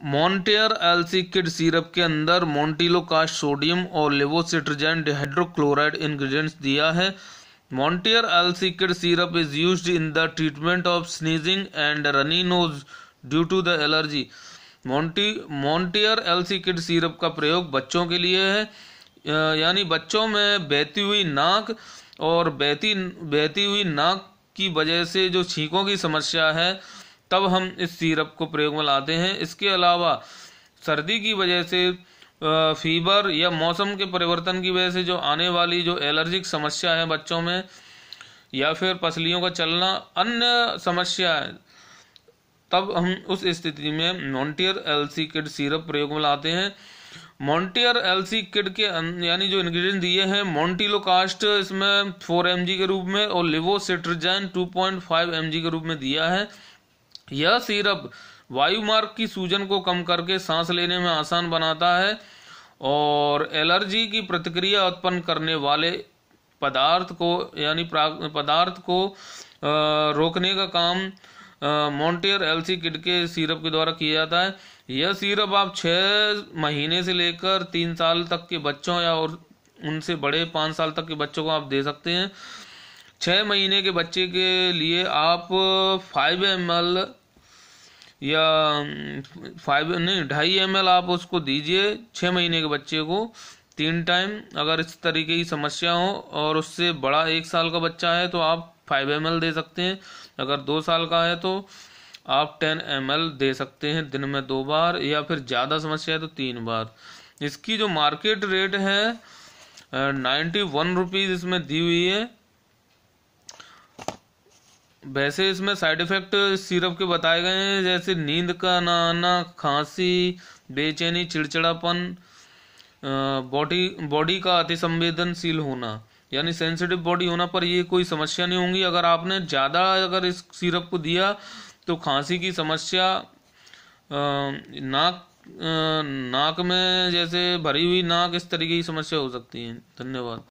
Montair LC kid syrup के अंदर मोन्टिलोकास्ट sodium और लेवोसिट्रजन डिहाइड्रोक्लोराइड इंग्रेडिएंट्स दिया है। Montair LC kid syrup is used in the treatment of sneezing and runny nose due to the allergy Monty Montair LC kid syrup का प्रयोग बच्चों के लिए है। यानी बच्चों में बहती हुई नाक और बहती बहती हुई नाक की वजह से जो छींकों की समस्या है तब हम इस सिरप को प्रयोग में लाते हैं। इसके अलावा सर्दी की वजह से फीवर या मौसम के परिवर्तन की वजह से जो आने वाली जो एलर्जिक समस्या है बच्चों में, या फिर पसलियों का चलना अन्य समस्या है, तब हम उस स्थिति में मॉन्टियर एलसी किड सिरप प्रयोग में लाते हैं। मॉन्टियर एलसी किड के यानी जो इंग्रेडिएंट दिए हैं मॉन्टिलोकास्ट इसमें फोर एम के रूप में और पॉइंट फाइव एम के रूप में दिया है। यह सिरप वायु मार्ग की सूजन को कम करके सांस लेने में आसान बनाता है और एलर्जी की प्रतिक्रिया उत्पन्न करने वाले पदार्थ को, यानी पदार्थ को रोकने का काम मॉन्टियर एलसी किड के सिरप के द्वारा किया जाता है। यह सिरप आप छः महीने से लेकर तीन साल तक के बच्चों या और उनसे बड़े पाँच साल तक के बच्चों को आप दे सकते हैं। छः महीने के बच्चे के लिए आप फाइव एम एल या फाइव नहीं, ढाई एम एल आप उसको दीजिए छः महीने के बच्चे को। तीन टाइम अगर इस तरीके की समस्या हो और उससे बड़ा एक साल का बच्चा है तो आप फाइव एमएल दे सकते हैं। अगर दो साल का है तो आप टेन एमएल दे सकते हैं दिन में दो बार या फिर ज़्यादा समस्या है तो तीन बार। इसकी जो मार्केट रेट है नाइन्टी वन रुपीज़ इसमें दी हुई है। वैसे इसमें साइड इफ़ेक्ट सिरप के बताए गए हैं, जैसे नींद का ना आना खांसी, बेचैनी, चिड़चिड़ापन बॉडी बॉडी का अति संवेदनशील होना, यानी सेंसिटिव बॉडी होना पर ये कोई समस्या नहीं होगी। अगर आपने ज़्यादा अगर इस सिरप को दिया तो खांसी की समस्या नाक नाक में जैसे भरी हुई नाक, इस तरीके की समस्या हो सकती है। धन्यवाद।